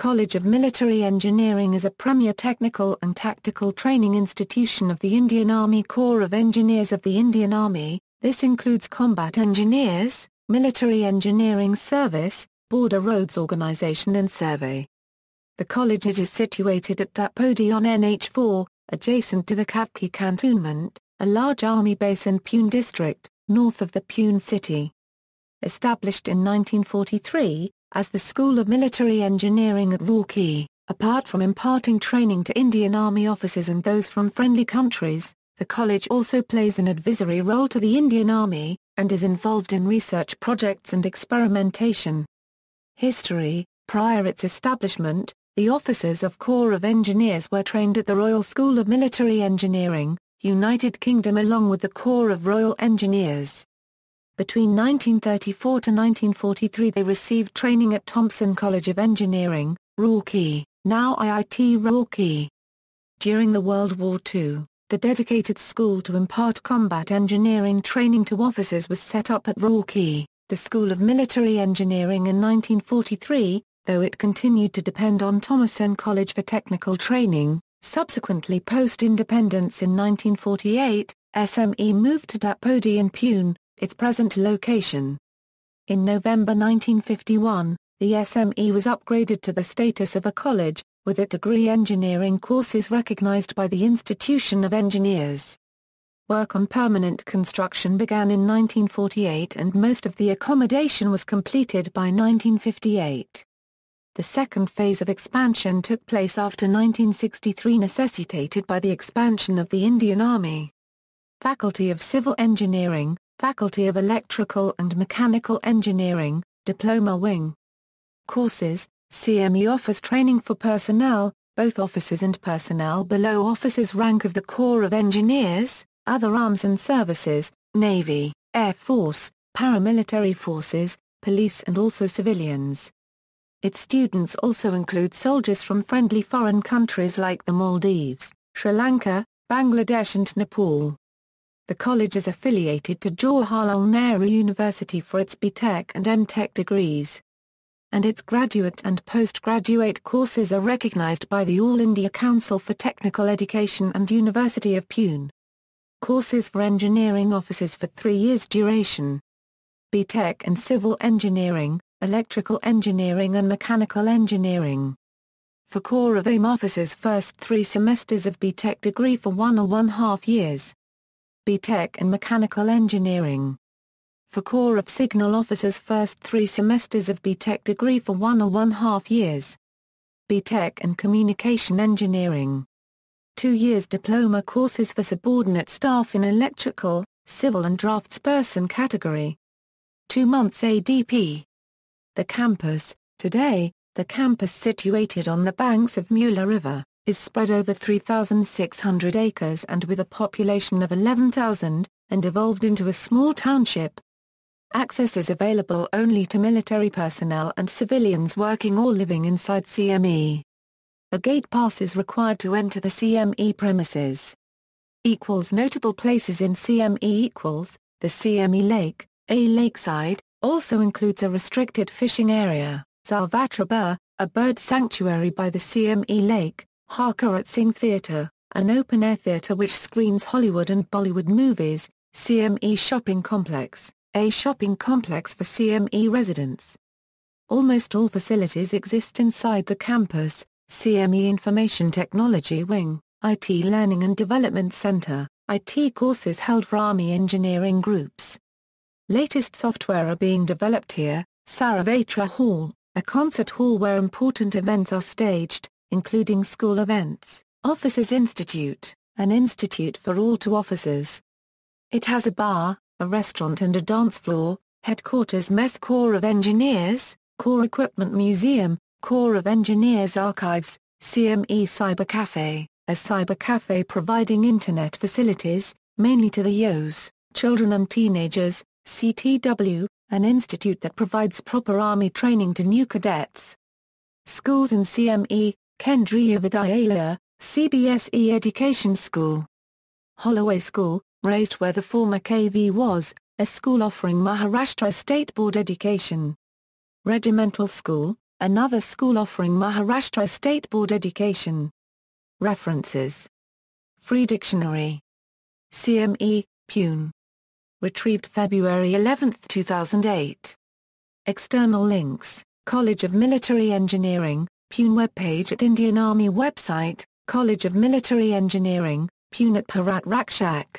College of Military Engineering is a premier technical and tactical training institution of the Indian Army Corps of Engineers of the Indian Army, this includes combat engineers, military engineering service, border roads organization and survey. The college is situated at Dapodi on NH4, adjacent to the Khadki cantonment, a large army base in Pune district, north of the Pune city. Established in 1943, as the School of Military Engineering at Roorkee, apart from imparting training to Indian Army officers and those from friendly countries, the college also plays an advisory role to the Indian Army, and is involved in research projects and experimentation. History Prior its establishment, the officers of Corps of Engineers were trained at the Royal School of Military Engineering, United Kingdom along with the Corps of Royal Engineers. Between 1934 to 1943 they received training at Thomason College of Engineering, Roorkee, now IIT Roorkee. During the World War II, the dedicated school to impart combat engineering training to officers was set up at Roorkee, the School of Military Engineering in 1943, though it continued to depend on Thomason College for technical training. Subsequently post-independence in 1948, SME moved to Dapodi in Pune, its present location. In November 1951, the SME was upgraded to the status of a college, with its degree engineering courses recognized by the Institution of Engineers. Work on permanent construction began in 1948 and most of the accommodation was completed by 1958. The second phase of expansion took place after 1963 necessitated by the expansion of the Indian Army. Faculty of Civil Engineering, Faculty of Electrical and Mechanical Engineering, Diploma Wing. Courses, CME offers training for personnel, both officers and personnel below officers rank of the Corps of Engineers, other arms and services, Navy, Air Force, paramilitary forces, police and also civilians. Its students also include soldiers from friendly foreign countries like the Maldives, Sri Lanka, Bangladesh and Nepal. The college is affiliated to Jawaharlal Nehru University for its BTech and MTech degrees. And its graduate and postgraduate courses are recognized by the All India Council for Technical Education and University of Pune. Courses for engineering officers for three years duration. BTech and Civil Engineering, electrical engineering and mechanical engineering. For Corps of EME officers first three semesters of BTech degree for one or one-half years. BTech and mechanical engineering. For Corps of Signal officers first three semesters of BTech degree for one or one-half years. BTech and communication engineering. Two years diploma courses for subordinate staff in electrical, civil and draftsperson category. Two months ADP. The campus, today, the campus situated on the banks of Mula River, is spread over 3,600 acres and with a population of 11,000, and evolved into a small township. Access is available only to military personnel and civilians working or living inside CME. A gate pass is required to enter the CME premises. Equals notable places in CME equals, the CME Lake, a lakeside, also includes a restricted fishing area, Salvatraba, a bird sanctuary by the CME Lake, Harkirat Singh Theatre, an open-air theatre which screens Hollywood and Bollywood movies, CME Shopping Complex, a shopping complex for CME residents. Almost all facilities exist inside the campus, CME Information Technology Wing, IT Learning and Development Center, IT courses held for Army engineering groups, Latest software are being developed here, Sarvatra Hall, a concert hall where important events are staged, including school events, Officers Institute, an institute for all to officers. It has a bar, a restaurant and a dance floor, headquarters Mess Corps of Engineers, Corps Equipment Museum, Corps of Engineers Archives, CME Cyber Cafe, a cyber cafe providing internet facilities, mainly to the YOs, children and teenagers, CTW, an institute that provides proper Army training to new cadets. Schools in CME, Kendriya Vidyalaya, CBSE Education School. Holloway School, raised where the former KV was, a school offering Maharashtra State Board education. Regimental School, another school offering Maharashtra State Board education. References Free Dictionary CME, Pune. Retrieved February 11, 2008. External links College of Military Engineering, Pune webpage at Indian Army website, College of Military Engineering, Pune at Bharat Rakshak.